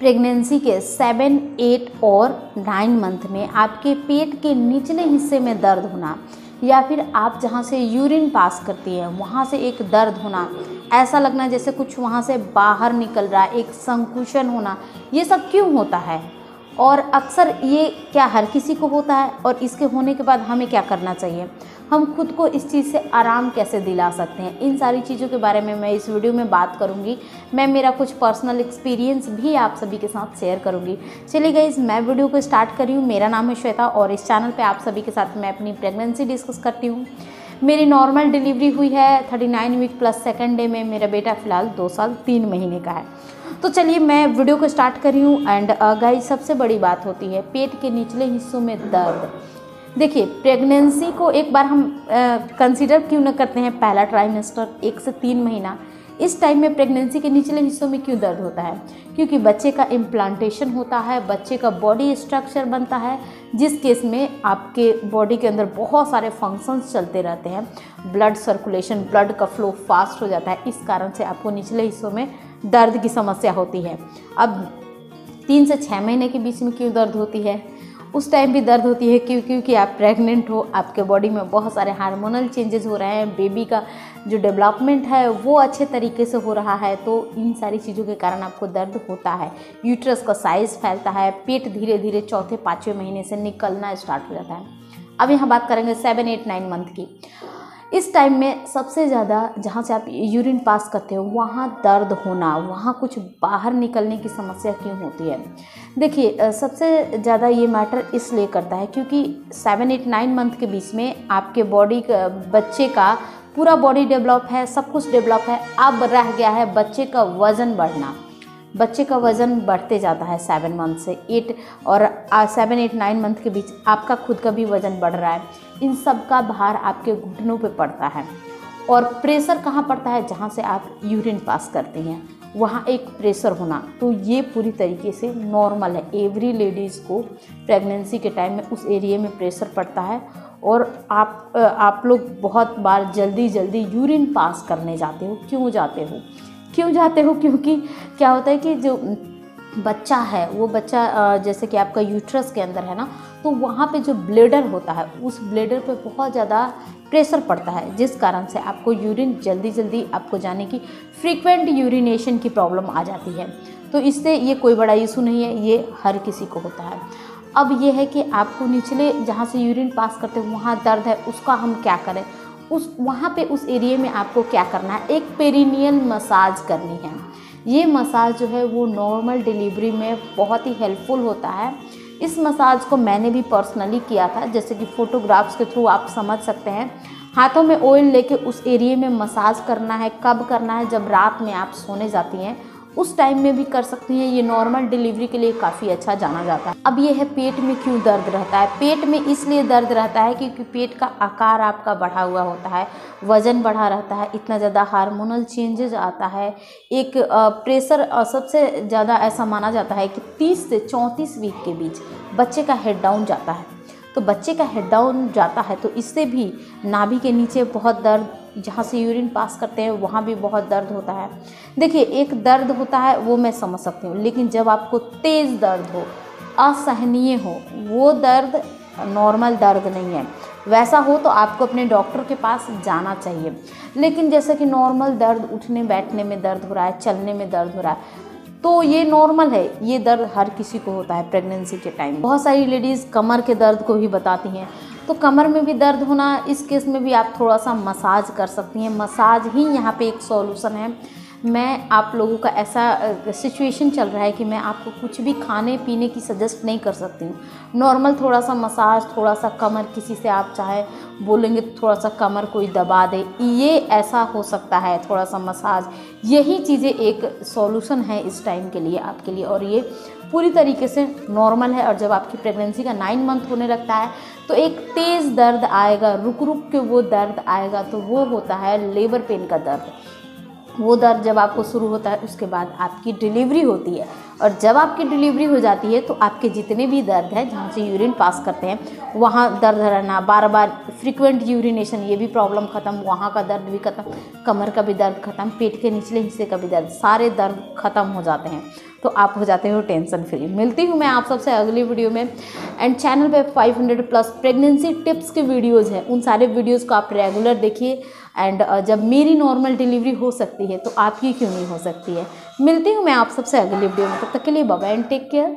Pregnancy के seven, eight और nine month में आपके पेट के निचले हिस्से में दर्द होना या फिर आप जहाँ से यूरिन पास करती हैं, वहाँ से एक दर्द होना। ऐसा लगना जैसे कुछ वहाँ से बाहर निकल रहा है एक संकुचन होना। ये सब क्यों होता है? और अक्सर ये क्या हर किसी को होता है और इसके होने के बाद हमें क्या करना चाहिए? हम खुद को इस चीज़ से आराम कैसे दिला सकते हैं? इन सारी चीज़ों के बारे में मैं इस वीडियो में बात करूँगी। मैं मेरा कुछ पर्सनल एक्सपीरियंस भी आप सभी के साथ शेयर करूँगी। चलिए गई मैं वीडियो को स्टार्ट करी हूँ। मेरा नाम है श्वेता और इस चैनल पर आप सभी के साथ मैं अपनी प्रेगनेंसी डिस्कस करती हूँ। मेरी नॉर्मल डिलीवरी हुई है thirty nine week plus second day में। मेरा बेटा फ़िलहाल दो साल तीन महीने का है। तो चलिए मैं वीडियो को स्टार्ट कर रही हूँ एंड गाइस सबसे बड़ी बात होती है, पेट के निचले हिस्सों में दर्द। देखिए प्रेगनेंसी को एक बार हम कंसिडर क्यों न करते हैं? पहला ट्राइमेस्टर एक से तीन महीना। इस टाइम में प्रेगनेंसी के निचले हिस्सों में क्यों दर्द होता है? क्योंकि बच्चे का इम्प्लांटेशन होता है, बच्चे का बॉडी स्ट्रक्चर बनता है, जिस केस में आपके बॉडी के अंदर बहुत सारे फ़ंक्शंस चलते रहते हैं। ब्लड सर्कुलेशन ब्लड का फ्लो फास्ट हो जाता है, इस कारण से आपको निचले हिस्सों में दर्द की समस्या होती है। अब तीन से छः महीने के बीच में क्यों दर्द होती है? उस टाइम भी दर्द होती है क्यों क्योंकि आप प्रेग्नेंट हो, आपके बॉडी में बहुत सारे हार्मोनल चेंजेस हो रहे हैं बेबी का जो डेवलपमेंट है, वो अच्छे तरीके से हो रहा है तो इन सारी चीज़ों के कारण आपको दर्द होता है। यूट्रस का साइज़ फैलता है, पेट धीरे धीरे चौथे, पाँचवें महीने से निकलना स्टार्ट हो जाता है। अब यहाँ बात करेंगे सेवन एट नाइन मंथ की। इस टाइम में सबसे ज़्यादा जहाँ से आप यूरिन पास करते हो, वहाँ दर्द होना, वहाँ कुछ बाहर निकलने की समस्या क्यों होती है? देखिए सबसे ज़्यादा ये मैटर इसलिए करता है क्योंकि सेवन एट नाइन मंथ के बीच में आपके बॉडी का, बच्चे का पूरा बॉडी डेवलप है, सब कुछ डेवलप है, अब रह गया है बच्चे का वज़न बढ़ना। बच्चे का वज़न बढ़ते जाता है सेवन मंथ से। एट और सेवन एट नाइन मंथ के बीच आपका खुद का भी वज़न बढ़ रहा है। इन सब का भार आपके घुटनों पे पड़ता है। और प्रेशर कहाँ पड़ता है? जहाँ से आप यूरिन पास करते हैं। वहाँ एक प्रेशर होना। तो ये पूरी तरीके से नॉर्मल है। एवरी लेडीज़ को प्रेगनेंसी के टाइम में उस एरिए में प्रेशर पड़ता है। और आप आप लोग बहुत बार जल्दी जल्दी यूरिन पास करने जाते हो। क्यों जाते हो? क्यों जाते हो? क्योंकि क्या होता है कि जो बच्चा है, वो बच्चा जैसे कि आपका यूट्रस के अंदर है ना तो वहाँ पे जो ब्लेडर होता है, उस ब्लेडर पे बहुत ज़्यादा प्रेशर पड़ता है, जिस कारण से आपको यूरिन जल्दी जल्दी आपको जाने की, फ्रीक्वेंट यूरिनेशन की प्रॉब्लम आ जाती है। तो इससे ये कोई बड़ा इशू नहीं है, ये हर किसी को होता है। अब ये है कि आपको निचले जहाँ से यूरिन पास करते हैं, वहाँ दर्द है, उसका हम क्या करें? उस, वहाँ पे उस एरिए में आपको क्या करना है? एक पेरिनियल मसाज करनी है। ये मसाज जो है, वो नॉर्मल डिलीवरी में बहुत ही हेल्पफुल होता है। इस मसाज को मैंने भी पर्सनली किया था, जैसे कि फ़ोटोग्राफ्स के थ्रू आप समझ सकते हैं। हाथों में ऑयल लेके उस एरिए में मसाज करना है, कब करना है, जब रात में आप सोने जाती हैं उस टाइम में भी कर सकती हैं। ये नॉर्मल डिलीवरी के लिए काफ़ी अच्छा जाना जाता है। अब ये है पेट में क्यों दर्द रहता है? पेट में इसलिए दर्द रहता है क्योंकि पेट का आकार आपका बढ़ा हुआ होता है, वज़न बढ़ा रहता है, इतना ज़्यादा हार्मोनल चेंजेज आता है। एक प्रेशर सबसे ज़्यादा ऐसा माना जाता है कि तीस से चौंतीस वीक के बीच बच्चे का हेड डाउन जाता है। तो बच्चे का हेड डाउन जाता है तो इससे भी नाभि के नीचे बहुत दर्द, जहाँ से यूरिन पास करते हैं, वहाँ भी बहुत दर्द होता है। देखिए, एक दर्द होता है, वो मैं समझ सकती हूँ, लेकिन जब आपको तेज़ दर्द हो, असहनीय हो, वो दर्द नॉर्मल दर्द नहीं है। वैसा हो तो आपको अपने डॉक्टर के पास जाना चाहिए। लेकिन जैसे कि नॉर्मल दर्द उठने बैठने में दर्द हो रहा है, चलने में दर्द हो रहा है तो ये नॉर्मल है, ये दर्द हर किसी को होता है प्रेगनेंसी के टाइम बहुत सारी लेडीज़ कमर के दर्द को भी बताती हैं। तो कमर में भी दर्द होना, इस केस में भी आप थोड़ा सा मसाज कर सकती हैं। मसाज ही यहाँ पे एक सॉल्यूशन है। मैं आप लोगों का ऐसा सिचुएशन चल रहा है कि मैं आपको कुछ भी खाने पीने की सजेस्ट नहीं कर सकती हूँ। नॉर्मल थोड़ा सा मसाज थोड़ा सा कमर किसी से आप चाहे बोलेंगे तो थोड़ा सा कमर कोई दबा दे। ये ऐसा हो सकता है थोड़ा सा मसाज यही चीज़ें एक सॉल्यूशन है इस टाइम के लिए आपके लिए और ये पूरी तरीके से नॉर्मल है और जब आपकी प्रेगनेंसी का नाइन मंथ होने लगता है तो एक तेज़ दर्द आएगा रुक रुक के वो दर्द आएगा तो वो होता है लेबर पेन का दर्द। वो दर्द जब आपको शुरू होता है उसके बाद आपकी डिलीवरी होती है। और जब आपकी डिलीवरी हो जाती है तो आपके जितने भी दर्द है, जहाँ से यूरिन पास करते हैं, वहाँ दर्द रहना बार बार फ्रिक्वेंट यूरिनेशन ये भी प्रॉब्लम ख़त्म, वहाँ का दर्द भी ख़त्म, कमर का भी दर्द ख़त्म, पेट के निचले हिस्से का भी दर्द, सारे दर्द ख़त्म हो जाते हैं तो आप हो जाते हो टेंशन फ्री मिलती हूँ मैं आप सबसे अगली वीडियो में एंड चैनल पे 500 प्लस प्रेगनेंसी टिप्स के वीडियोज़ हैं, उन सारे वीडियोज़ को आप रेगुलर देखिए एंड जब मेरी नॉर्मल डिलीवरी हो सकती है तो आपकी क्यों नहीं हो सकती है? मिलती हूँ मैं आप सबसे अगली वीडियो में। तब तक के लिए बाबा एंड टेक केयर